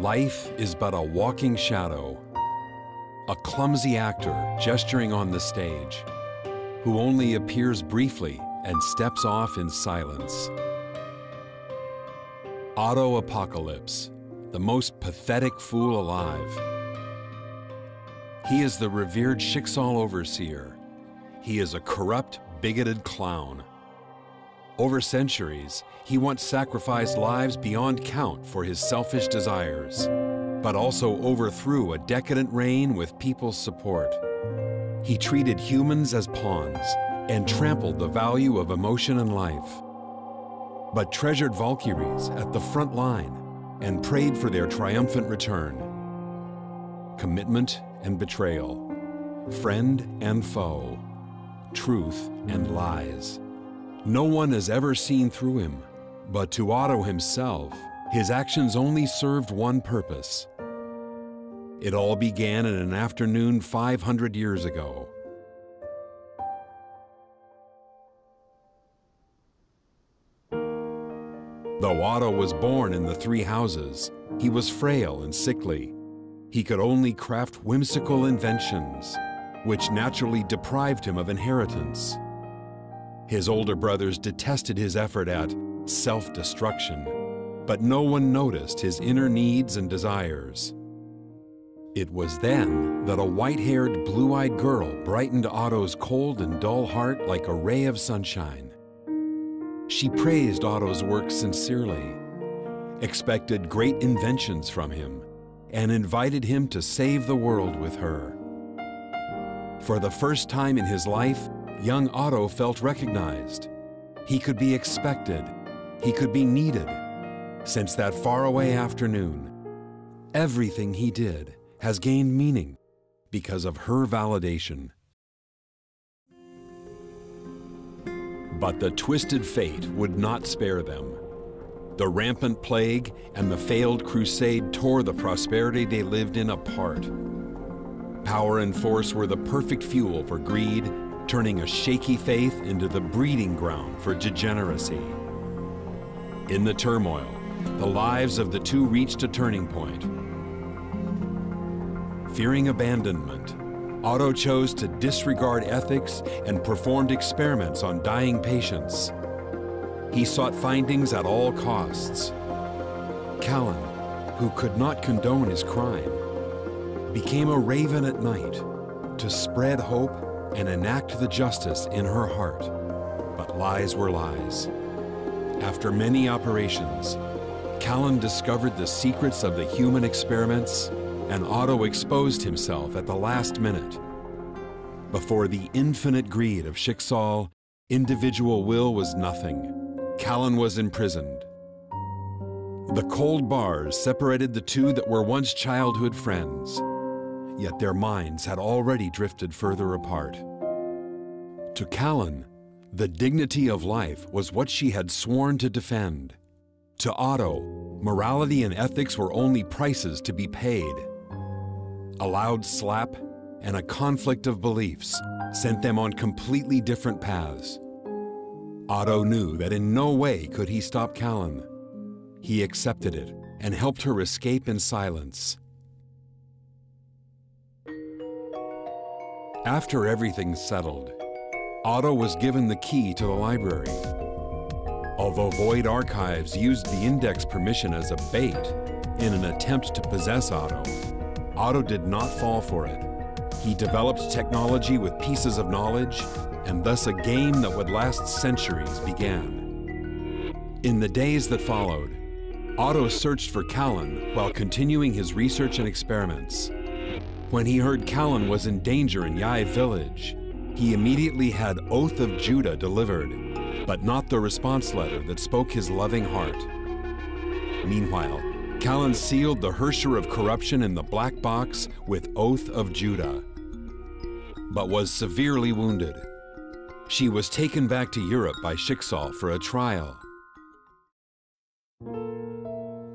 Life is but a walking shadow, a clumsy actor gesturing on the stage, who only appears briefly and steps off in silence. Otto Apocalypse, the most pathetic fool alive. He is the revered Schicksal overseer. He is a corrupt, bigoted clown. Over centuries, he once sacrificed lives beyond count for his selfish desires, but also overthrew a decadent reign with people's support. He treated humans as pawns and trampled the value of emotion and life, but treasured Valkyries at the front line and prayed for their triumphant return. Commitment and betrayal, friend and foe, truth and lies. No one has ever seen through him, but to Otto himself, his actions only served one purpose. It all began in an afternoon 500 years ago. Though Otto was born in the Three Houses, he was frail and sickly. He could only craft whimsical inventions, which naturally deprived him of inheritance. His older brothers detested his effort at self destruction, but no one noticed his inner needs and desires. It was then that a white haired, blue eyed girl brightened Otto's cold and dull heart like a ray of sunshine. She praised Otto's work sincerely, expected great inventions from him, and invited him to save the world with her. For the first time in his life, young Otto felt recognized. He could be expected. He could be needed. Since that faraway afternoon, everything he did has gained meaning because of her validation. But the twisted fate would not spare them. The rampant plague and the failed crusade tore the prosperity they lived in apart. Power and force were the perfect fuel for greed turning a shaky faith into the breeding ground for degeneracy. In the turmoil, the lives of the two reached a turning point. Fearing abandonment, Otto chose to disregard ethics and performed experiments on dying patients. He sought findings at all costs. Kallen, who could not condone his crime, became a raven at night to spread hope and enact the justice in her heart. But lies were lies. After many operations, Kallen discovered the secrets of the human experiments, and Otto exposed himself at the last minute. Before the infinite greed of Schicksal, individual will was nothing. Kallen was imprisoned. The cold bars separated the two that were once childhood friends yet their minds had already drifted further apart. To Kallen, the dignity of life was what she had sworn to defend. To Otto, morality and ethics were only prices to be paid. A loud slap and a conflict of beliefs sent them on completely different paths. Otto knew that in no way could he stop Kallen. He accepted it and helped her escape in silence. After everything settled, Otto was given the key to the library. Although Void Archives used the index permission as a bait in an attempt to possess Otto, Otto did not fall for it. He developed technology with pieces of knowledge, and thus a game that would last centuries began. In the days that followed, Otto searched for Kallen while continuing his research and experiments. When he heard Kallen was in danger in Yae village, he immediately had Oath of Judah delivered, but not the response letter that spoke his loving heart. Meanwhile, Kallen sealed the Herrscher of corruption in the black box with Oath of Judah, but was severely wounded. She was taken back to Europe by Schicksal for a trial.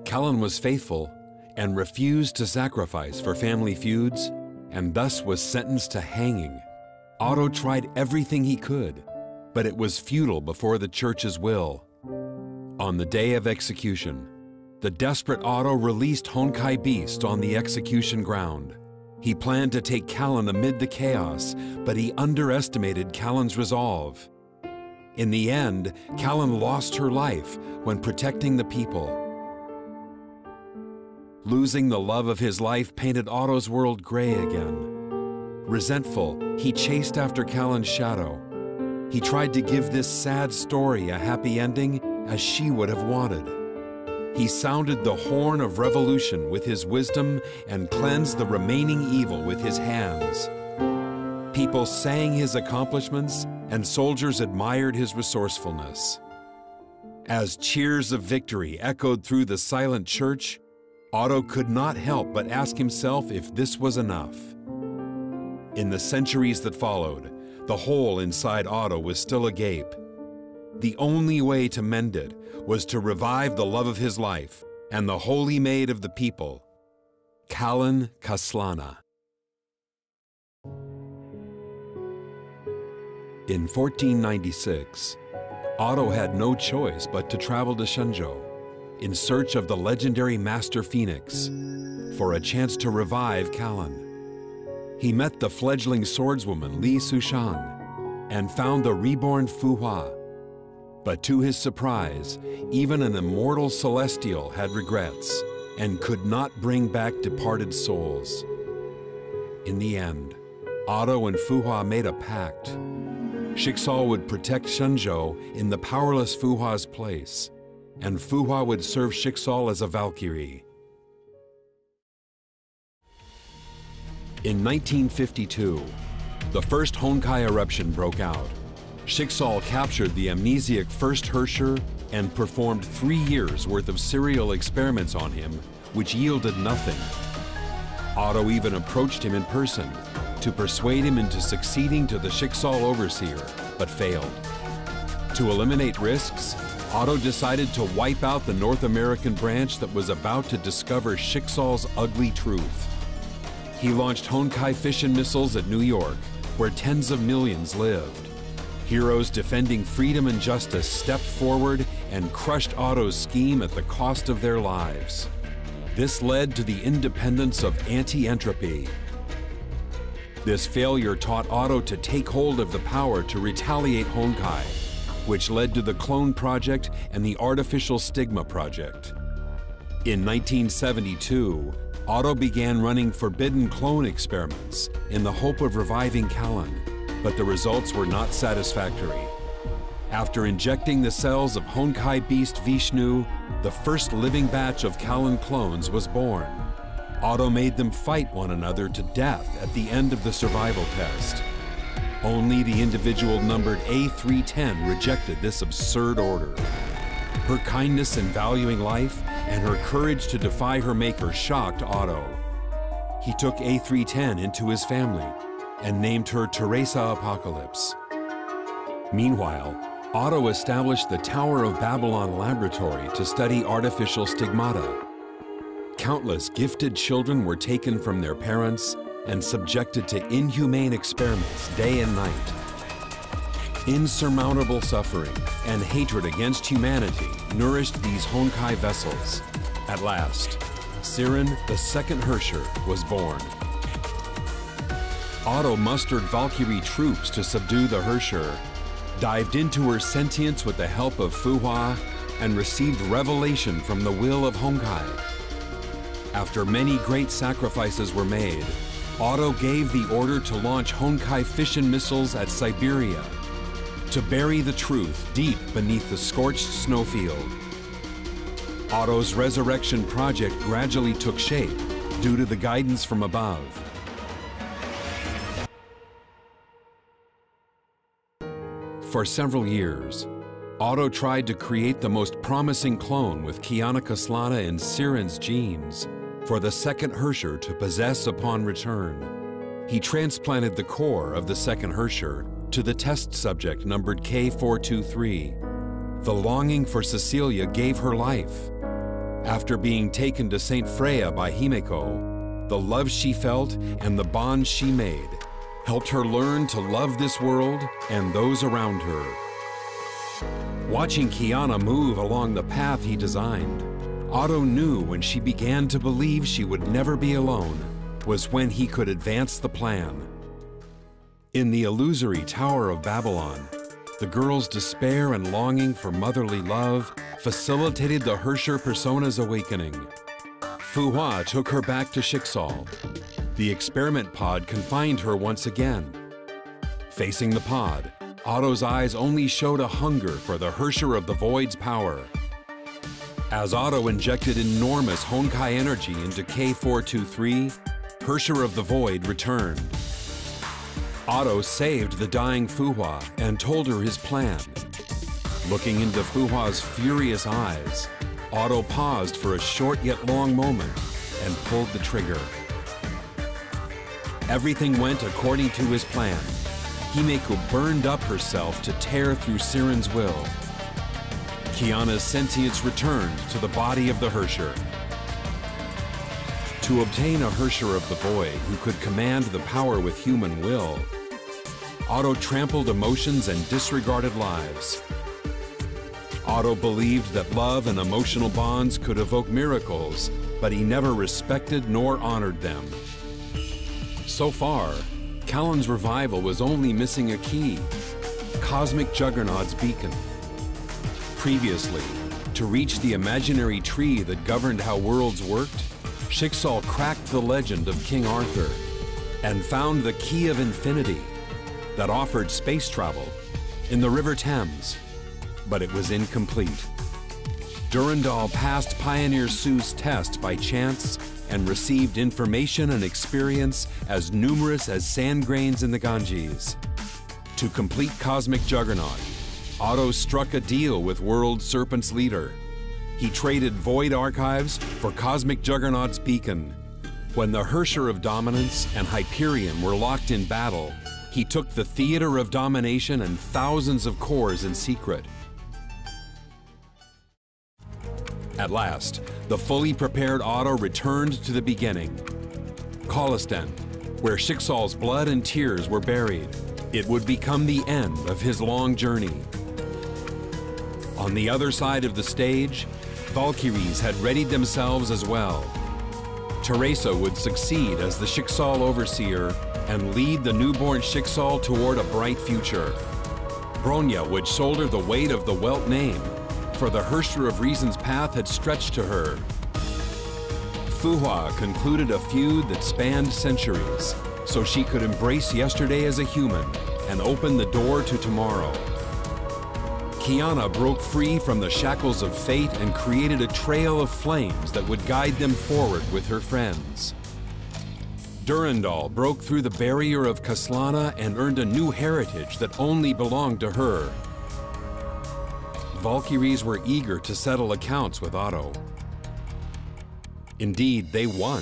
Kallen was faithful and refused to sacrifice for family feuds and thus was sentenced to hanging. Otto tried everything he could, but it was futile before the church's will. On the day of execution, the desperate Otto released Honkai Beast on the execution ground. He planned to take Kallen amid the chaos, but he underestimated Kallen's resolve. In the end, Kallen lost her life when protecting the people. Losing the love of his life painted Otto's world gray again. Resentful, he chased after Kallen's shadow. He tried to give this sad story a happy ending as she would have wanted. He sounded the horn of revolution with his wisdom and cleansed the remaining evil with his hands. People sang his accomplishments and soldiers admired his resourcefulness. As cheers of victory echoed through the silent church, Otto could not help but ask himself if this was enough. In the centuries that followed, the hole inside Otto was still agape. The only way to mend it was to revive the love of his life and the holy maid of the people, Kallen Kaslana. In 1496, Otto had no choice but to travel to Shenzhou in search of the legendary Master Phoenix for a chance to revive Kallen. He met the fledgling swordswoman Li Sushan and found the reborn Fu Hua. But to his surprise, even an immortal celestial had regrets and could not bring back departed souls. In the end, Otto and Fu Hua made a pact Schicksal would protect Shenzhou in the powerless Fu Hua's place, and Fu Hua would serve Schicksal as a Valkyrie. In 1952, the first Honkai eruption broke out. Schicksal captured the amnesiac first Herrscher and performed three years worth of serial experiments on him, which yielded nothing. Otto even approached him in person to persuade him into succeeding to the Schicksal Overseer, but failed. To eliminate risks, Otto decided to wipe out the North American branch that was about to discover Schicksal's ugly truth. He launched Honkai fission missiles at New York, where tens of millions lived. Heroes defending freedom and justice stepped forward and crushed Otto's scheme at the cost of their lives. This led to the independence of anti-entropy, this failure taught Otto to take hold of the power to retaliate Honkai, which led to the Clone Project and the Artificial Stigma Project. In 1972, Otto began running forbidden clone experiments in the hope of reviving Kallen, but the results were not satisfactory. After injecting the cells of Honkai Beast Vishnu, the first living batch of Kallen clones was born. Otto made them fight one another to death at the end of the survival test. Only the individual numbered A310 rejected this absurd order. Her kindness in valuing life and her courage to defy her maker shocked Otto. He took A310 into his family and named her Theresa Apocalypse. Meanwhile, Otto established the Tower of Babylon laboratory to study artificial stigmata Countless gifted children were taken from their parents and subjected to inhumane experiments day and night. Insurmountable suffering and hatred against humanity nourished these Honkai vessels. At last, Sirin, the second Herrscher, was born. Otto mustered Valkyrie troops to subdue the Herrscher, dived into her sentience with the help of Fu Hua, and received revelation from the will of Honkai. After many great sacrifices were made, Otto gave the order to launch Honkai fission missiles at Siberia to bury the truth deep beneath the scorched snowfield. Otto's resurrection project gradually took shape due to the guidance from above. For several years, Otto tried to create the most promising clone with Kiana Kaslana and Sirin's genes for the second Herrscher to possess upon return. He transplanted the core of the second Herrscher to the test subject numbered K423. The longing for Cecilia gave her life. After being taken to St. Freya by Himeko, the love she felt and the bond she made helped her learn to love this world and those around her. Watching Kiana move along the path he designed, Otto knew when she began to believe she would never be alone was when he could advance the plan. In the illusory Tower of Babylon, the girl's despair and longing for motherly love facilitated the Herrscher persona's awakening. Fu Hua took her back to Schicksal. The experiment pod confined her once again. Facing the pod, Otto's eyes only showed a hunger for the Herrscher of the Void's power. As Otto injected enormous Honkai energy into K423, Herrscher of the Void returned. Otto saved the dying Fu Hua and told her his plan. Looking into Fu Hua's furious eyes, Otto paused for a short yet long moment and pulled the trigger. Everything went according to his plan. Himeko burned up herself to tear through Sirin's will. Kiana's sentience returned to the body of the Herrscher. To obtain a Herrscher of the Void who could command the power with human will, Otto trampled emotions and disregarded lives. Otto believed that love and emotional bonds could evoke miracles, but he never respected nor honored them. So far, Kallen's revival was only missing a key, Cosmic Juggernaut's beacon. Previously, to reach the imaginary tree that governed how worlds worked, Schicksal cracked the legend of King Arthur and found the key of infinity that offered space travel in the River Thames, but it was incomplete. Durandal passed Pioneer Su's test by chance and received information and experience as numerous as sand grains in the Ganges. To complete Cosmic Juggernaut, Otto struck a deal with World Serpent's leader. He traded Void Archives for Cosmic Juggernaut's beacon. When the Herrscher of Dominance and Hyperion were locked in battle, he took the theater of domination and thousands of cores in secret. At last, the fully prepared Otto returned to the beginning. Kolistan, where Schicksal's blood and tears were buried. It would become the end of his long journey. On the other side of the stage, Valkyries had readied themselves as well. Theresa would succeed as the Schicksal Overseer and lead the newborn Schicksal toward a bright future. Bronya would shoulder the weight of the Welt name, for the Herrscher of Reason's path had stretched to her. Fu Hua concluded a feud that spanned centuries, so she could embrace yesterday as a human and open the door to tomorrow. Kiana broke free from the shackles of fate and created a trail of flames that would guide them forward with her friends. Durandal broke through the barrier of Kaslana and earned a new heritage that only belonged to her. Valkyries were eager to settle accounts with Otto. Indeed, they won.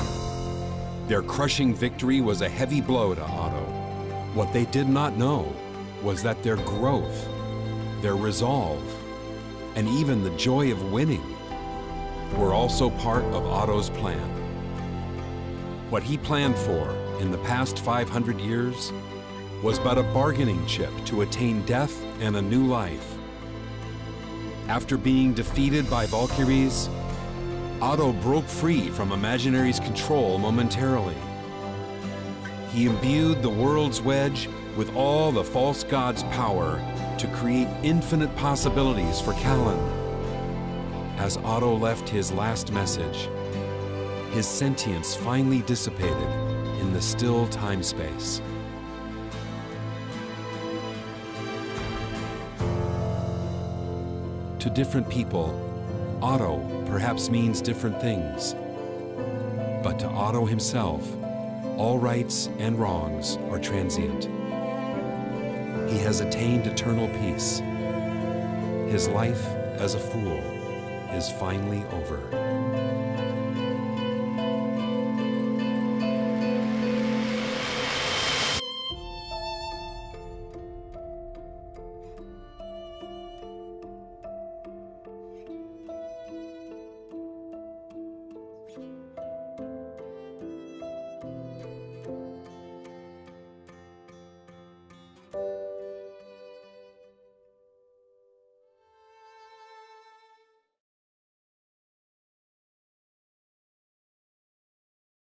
Their crushing victory was a heavy blow to Otto. What they did not know was that their growth, their resolve, and even the joy of winning were also part of Otto's plan. What he planned for in the past 500 years was but a bargaining chip to attain death and a new life. After being defeated by Valkyries, Otto broke free from Imaginary's control momentarily. He imbued the world's wedge with all the false god's power to create infinite possibilities for Kallen. As Otto left his last message, his sentience finally dissipated in the still time-space. To different people, Otto perhaps means different things. But to Otto himself, all rights and wrongs are transient. He has attained eternal peace. His life as a fool is finally over.